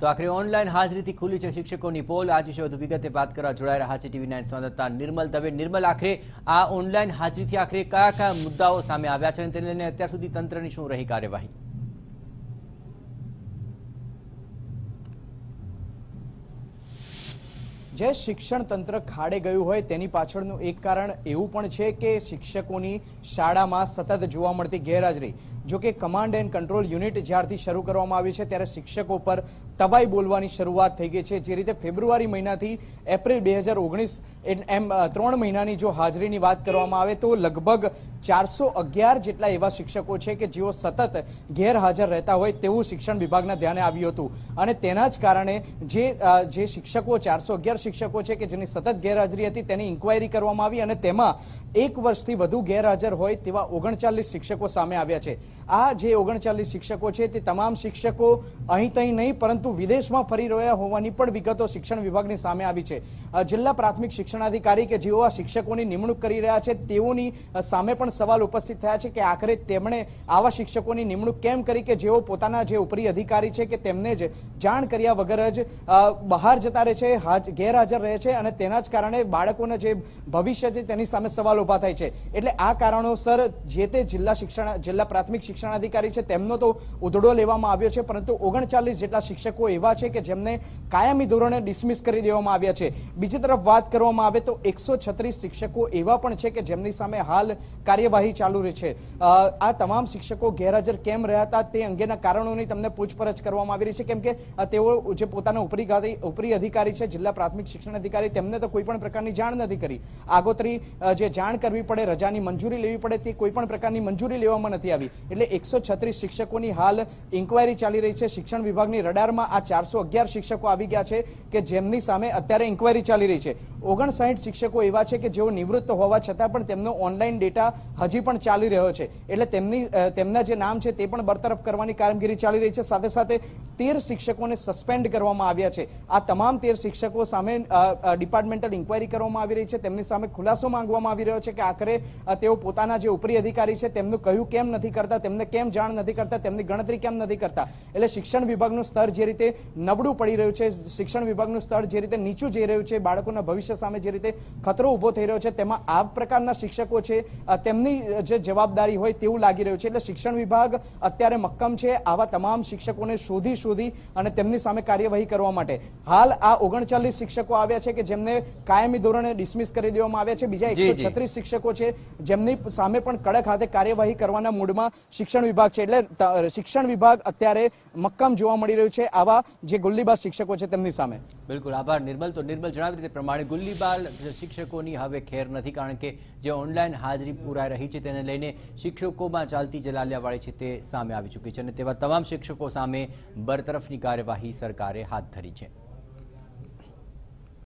તો આખરે ઓનલાઈન હાજરીથી ખુલ્લી છે શિક્ષકોની પોલ. આજ વિશે વધુ વિગતે વાત કરવા જોડાઈ રહ્યા છે ટીવી નાઇન સંવાદદાતા નિર્મલ દવે. નિર્મલ, આખરે આ ઓનલાઈન હાજરીથી આખરે કયા કયા મુદ્દાઓ સામે આવ્યા છે અને તેને લઈને અત્યાર સુધી તંત્રની શું રહી કાર્યવાહી? જે શિક્ષણ તંત્ર ખાડે ગયું હોય તેની પાછળનું એક કારણ એવું પણ છે કે શિક્ષકોની શાળામાં સતત જોવા મળતી ગેરહાજરી. જો કે કમાન્ડ એન્ડ કંટ્રોલ યુનિટ જ્યારથી શરૂ કરવામાં આવી છે, ત્યારે શિક્ષકો પર તવાઈ બોલવાની શરૂઆત થઈ ગઈ છે. જે રીતે ફેબ્રુઆરી મહિનાથી એપ્રિલ બે હજાર ઓગણીસ એમ ત્રણ મહિનાની જો હાજરીની વાત કરવામાં આવે તો લગભગ ચારસો અગિયાર જેટલા એવા શિક્ષકો છે કે જેઓ સતત ગેરહાજર રહેતા હોય તેવું શિક્ષણ વિભાગના ધ્યાને આવ્યું હતું. અને તેના જ કારણે જે જે શિક્ષકો ચારસો અગિયાર શિક્ષકો છે કે જેની સતત ગેરહાજરી હતી, તેની ઇન્કવાયરી કરવામાં આવી અને તેમાં એક વર્ષથી વધુ ગેરહાજર હોય તેવા ઓગણચાલીસ શિક્ષકો સામે આવ્યા છે. આ જે ઓગણચાલીસ શિક્ષકો છે, તે તમામ શિક્ષકો અહીં તહીં નહીં, પરંતુ વિદેશમાં ફરી રહ્યા હોવાની પણ વિગતો શિક્ષણ વિભાગની સામે આવી છે. જિલ્લા પ્રાથમિક શિક્ષણાધિકારી કે જેઓ આ શિક્ષકોની નિમણૂક કરી રહ્યા છે, તેઓની સામે પણ સવાલ ઉપસ્થિત થયા છે કે આખરે તેમણે આવા શિક્ષકોની નિમણૂક કેમ કરી કે જેઓ પોતાના જે ઉપરી અધિકારી છે કે તેમને જ જાણ કર્યા વગર જ બહાર જતા રહે છે, હાજ- ગેરહાજર રહે છે અને તેના જ કારણે બાળકોને જે ભવિષ્ય છે તેની સામે સવાલ ઊભા થાય છે. એટલે આ કારણોસર જે તે જિલ્લા શિક્ષણ, જિલ્લા પ્રાથમિક શિક્ષણાધિકારી છે તેમનો તો ઉધડો લેવામાં આવ્યો છે, પરંતુ ઓગણચાલીસ જેટલા શિક્ષકો એવા છે કે જેમને કાયમી ધોરણે ડિસમિસ કરી દેવામાં આવ્યા છે. બીજી તરફ વાત કરવામાં આવે તો એકસો શિક્ષકો એવા પણ છે કે જેમની સામે હાલ કાર્યવાહી ચાલુ રહી છે. આ તમામ શિક્ષકો ગેરહાજર કેમ રહ્યા હતા તે અંગેના કારણોની તમને પૂછપરછ કરવામાં આવી રહી છે, કેમ કે તેઓ જે પોતાના ઉપરી ઉપરી અધિકારી છે, જિલ્લા પ્રાથમિક શિક્ષણ અધિકારી તેમને તો કોઈ પણ પ્રકારની જાણ નથી કરી. આગોતરી જે જાણ કરવી પડે, રજાની મંજૂરી લેવી પડે, તે કોઈ પણ પ્રકારની મંજૂરી લેવામાં નથી આવી. એટલે એકસો શિક્ષકોની હાલ ઇન્કવાયરી ચાલી રહી છે. શિક્ષણ વિભાગની રડારમાં આ ચારસો શિક્ષકો આવી ગયા છે કે જેમની સામે અત્યારે ઇન્કવાયરી ચાલી રહી છે. ઓગણસાઠ શિક્ષકો એવા છે કે જેઓ નિવૃત્ત હોવા છતાં પણ તેમનો ઓનલાઈન ડેટા હજી પણ ચાલી રહ્યો છે. એટલે તેમની તેમના જે નામ છે તે પણ બરતરફ કરવાની કામગીરી ચાલી રહી છે. સાથે સાથે તેર શિક્ષકોને સસ્પેન્ડ કરવામાં આવ્યા છે. આ તમામ તેર શિક્ષકો સામે ડિપાર્ટમેન્ટલ ઇન્કવાયરી કરવામાં આવી રહી છે. તેમની સામે ખુલાસો માંગવામાં આવી રહ્યો છે કે આખરે તેઓ પોતાના જે ઉપરી અધિકારી છે તેમનું કહ્યું કેમ નથી કરતા, તેમને કેમ જાણ નથી કરતા, તેમની ગણતરી કેમ નથી કરતા. એટલે શિક્ષણ વિભાગનું સ્તર જે રીતે નબળું પડી રહ્યું છે, શિક્ષણ વિભાગનું સ્તર જે રીતે નીચું જઈ રહ્યું છે, બાળકોના ભવિષ્ય સામે જે રીતે ખતરો ઊભો થઈ રહ્યો છે તેમાં આ પ્રકારના શિક્ષકો છે તેમની જે જવાબદારી હોય તેવું લાગી રહ્યું છે. એટલે શિક્ષણ વિભાગ અત્યારે મક્કમ છે આવા તમામ શિક્ષકોને શોધી શોધી અને તેમની સામે કાર્યવાહી કરવા માટે. હાલ આ ઓગણચાલીસ શિક્ષકો આવ્યા છે કે જેમને કાયમી ધોરણે ડિસમિસ કરી દેવામાં આવ્યા છે. બીજા એકસો શિક્ષકો છે જેમની સામે પણ કડક હાથે કાર્યવાહી કરવાના મૂડમાં શિક્ષણ વિભાગ છે. એટલે શિક્ષણ વિભાગ અત્યારે મક્કમ જોવા મળી રહ્યું છે આવા જે ગુલ્લીબાજ શિક્ષકો છે તેમની સામે. બિલકુલ આભાર. નિર્મલ તો નિર્મલ જણાવી રીતે પ્રમાણે ગુલ્લીબાલ શિક્ષકોની હવે ખેર નથી, કારણ કે જે ઓનલાઈન હાજરી પુરાઈ રહી છે તેને લઈને શિક્ષકોમાં ચાલતી જે લાલિયાવાળી છે તે સામે આવી ચૂકી છે અને તેવા તમામ શિક્ષકો સામે બરતરફની કાર્યવાહી સરકારે હાથ ધરી છે.